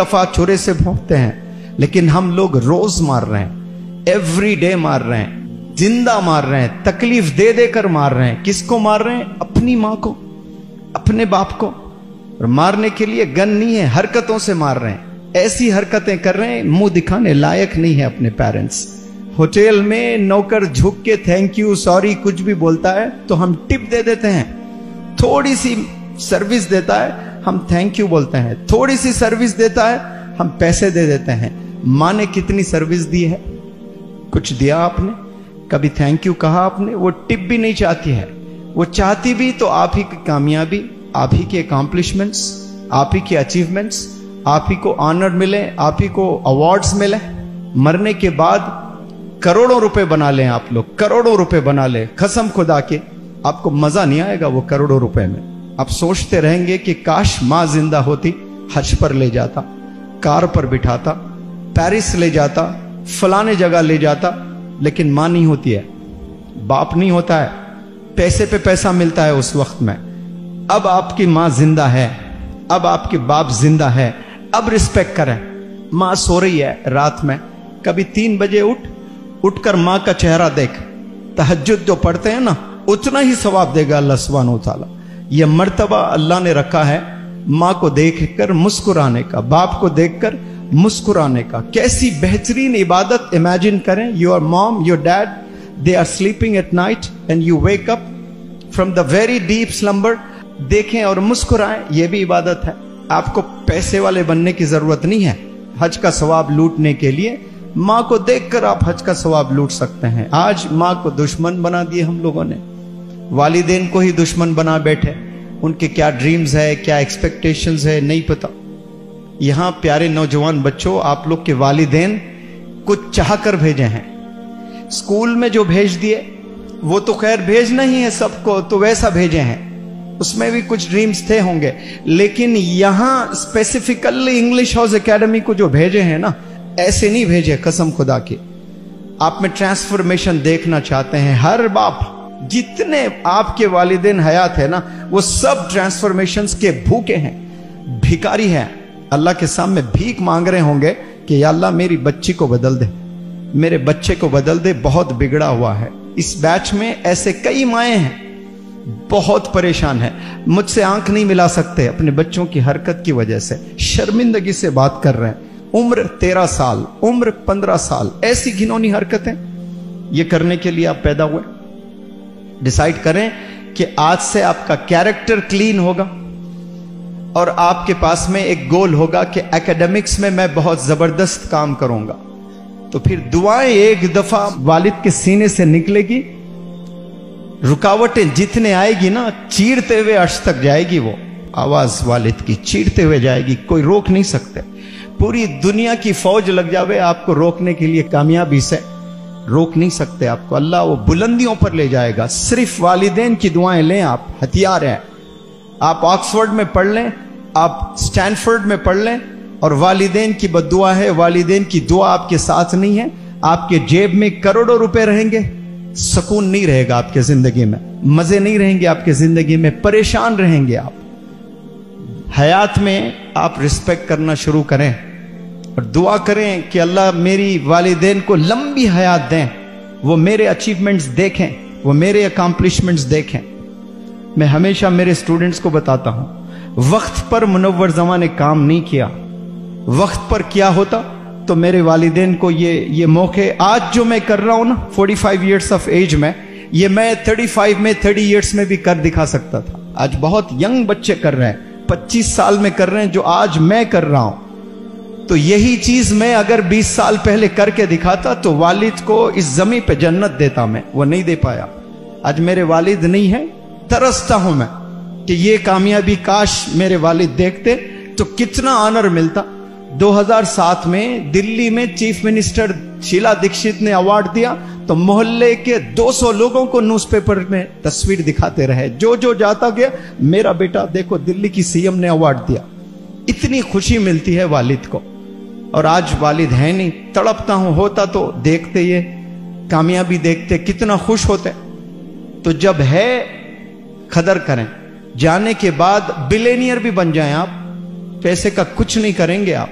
दफ़ा छुरे से भोंकते हैं, लेकिन हम लोग रोज मार रहे हैं एवरी डे मार रहे हैं, ज़िंदा मार रहे हैं, तकलीफ़ दे देकर मार रहे हैं। किसको मार रहे हैं? अपनी माँ को, अपने बाप को। और मारने के लिए गन नहीं है, हरकतों से मार रहे हैं। ऐसी हरकतें कर रहे हैं, मुँह दिखाने लायक नहीं है अपने पेरेंट्स होटल में नौकर झुक के थैंक यू सॉरी कुछ भी बोलता है तो हम टिप दे देते हैं। थोड़ी सी सर्विस देता है हम थैंक यू बोलते हैं। थोड़ी सी सर्विस देता है, हम पैसे दे देते हैं। माँ ने कितनी सर्विस दी है? कुछ दिया आपने? कभी थैंक यू कहा आपने? वो टिप भी नहीं चाहती है। वो चाहती भी तो आप ही की कामयाबी, आप ही के अकॉम्प्लिशमेंट्स आप ही के अचीवमेंट्स आप ही को ऑनर मिले, आप ही को अवार्ड्स मिले। मरने के बाद करोड़ों रुपए बना लें आप लोग, करोड़ों रुपए बना लें। कसम खुदा के, आपको मज़ा नहीं आएगा वो करोड़ों रुपए में। आप सोचते रहेंगे कि काश माँ ज़िंदा होती, हज पर ले जाता, कार पर बिठाता, पेरिस ले जाता, फलाने जगह ले जाता, लेकिन माँ नहीं होती है। बाप नहीं होता है। पैसे पे पैसा मिलता है उस वक्त में। अब आपकी माँ ज़िंदा है। अब आपके बाप ज़िंदा है। अब रिस्पेक्ट करें। माँ सो रही है रात में। कभी तीन बजे उठ। उठकर माँ का चेहरा देख। तहज्जुद जो पढ़ते हैं ना, उतना ही सवाब देगा अल्लाह सुबहान ताला यह मर्तबा अल्लाह ने रखा है माँ को देखकर मुस्कुराने का, बाप को देखकर मुस्कुराने का। कैसी बेहतरीन इबादत, इमेजिन करें your mom your dad they are sleeping at night and you wake up from the very deep slumber देखें और मुस्कुराएँ यह भी इबादत है। आपको पैसे वाले बनने की ज़रूरत नहीं है हज का सवाब लूटने के लिए। माँ को देखकर आप हज का सवाब लूट सकते हैं। आज माँ को दुश्मन बना दिए हम लोगों ने। वालिदेन को ही दुश्मन बना बैठे। उनके क्या ड्रीम्स है, क्या एक्सपेक्टेशंस है, नहीं पता। यहाँ प्यारे नौजवान बच्चों, आप लोग के वालिदेन कुछ चाह कर भेजे हैं। स्कूल में जो भेज दिए, वो तो खैर भेजना ही है सबको तो वैसा भेजे हैं। उसमें भी कुछ ड्रीम्स थे होंगे। लेकिन यहाँ स्पेसिफिकली इंग्लिश हाउस एकेडमी को जो भेजे हैं ना, ऐसे नहीं भेजे, कसम खुदा की। आप में ट्रांसफॉर्मेशन देखना चाहते हैं, हर बाप जितने आपके वालिदेन हयात है ना, वो सब ट्रांसफॉर्मेशन के भूखे हैं भिकारी हैं। अल्लाह के सामने भीख मांग रहे होंगे कि अल्लाह मेरी बच्ची को बदल दे, मेरे बच्चे को बदल दे, बहुत बिगड़ा हुआ है। इस बैच में ऐसे कई माए हैं, बहुत परेशान है। मुझसे आँख नहीं मिला सकते अपने बच्चों की हरकत की वजह से। शर्मिंदगी से बात कर रहे हैं। उम्र तेरह साल, उम्र पंद्रह साल, ऐसी घिनौनी हरकतें। ये करने के लिए आप पैदा हुए। डिसाइड करें कि आज से आपका कैरेक्टर क्लीन होगा और आपके पास में एक गोल होगा कि एकेडमिक्स में मैं बहुत ज़बरदस्त काम करूँगा। तो फिर दुआएँ एक दफ़ा वालिद के सीने से निकलेगी। रुकावटें जितने आएगी ना, चीरते हुए अर्श तक जाएगी वो। आवाज़ वालिद की चीरते हुए जाएगी, कोई रोक नहीं सकते। पूरी दुनिया की फौज लग जावे, आपको रोकने के लिए कामयाबी से। रोक नहीं सकते आपको। अल्लाह वो बुलंदियों पर ले जाएगा। सिर्फ़ वालिदेन की दुआएँ लें आप, हथियार हैं। आप ऑक्सफोर्ड में पढ़ लें, आप स्टैनफोर्ड में पढ़ लें और वालिदेन की बदुआ है, वालिदेन की दुआ आपके साथ नहीं है। आपके जेब में करोड़ों रुपए रहेंगे। सुकून नहीं रहेगा आपके ज़िंदगी में। मज़े नहीं रहेंगे आपके ज़िंदगी में। परेशान रहेंगे आप। हयात में आप रिस्पेक्ट करना शुरू करें। और दुआ करें कि अल्लाह मेरी वालदेन को लंबी हयात दें। वो मेरे अचीवमेंट्स देखें, वो मेरे अकम्पलिशमेंट्स देखें। मैं हमेशा मेरे स्टूडेंट्स को बताता हूँ, वक्त पर मुनवर जमा ने काम नहीं किया। वक्त पर क्या होता? तो मेरे वालदेन को ये ये मौके, आज जो मैं कर रहा हूँ ना 45 फाइव ईयर्स ऑफ़ एज में, ये मैं 35 में 30 ईयर्स में भी कर दिखा सकता था। आज बहुत यंग बच्चे कर रहे हैं 25 साल में कर रहे हैं, जो आज मैं कर रहा हूँ। तो यही चीज़ मैं अगर 20 साल पहले करके दिखाता तो वालिद को इस जमी पे जन्नत देता मैं। वो नहीं दे पाया। आज मेरे वालिद नहीं है, तरसता हूँ मैं कि ये कामयाबी काश मेरे वालिद देखते तो कितना ऑनर मिलता। 2007 में दिल्ली में चीफ मिनिस्टर शीला दीक्षित ने अवार्ड दिया तो मोहल्ले के 200 लोगों को न्यूज़पेपर में तस्वीर दिखाते रहे। जो जो जाता गया, मेरा बेटा देखो दिल्ली की सीएम ने अवार्ड दिया। इतनी खुशी मिलती है वालिद को। और आज वालिद है नहीं, तड़पता हूँ, होता तो देखते ये, कामयाबी देखते कितना खुश होते। तो जब है, खदर करें। जाने के बाद बिलेनियर भी बन जाएँ आप पैसे का कुछ नहीं करेंगे आप।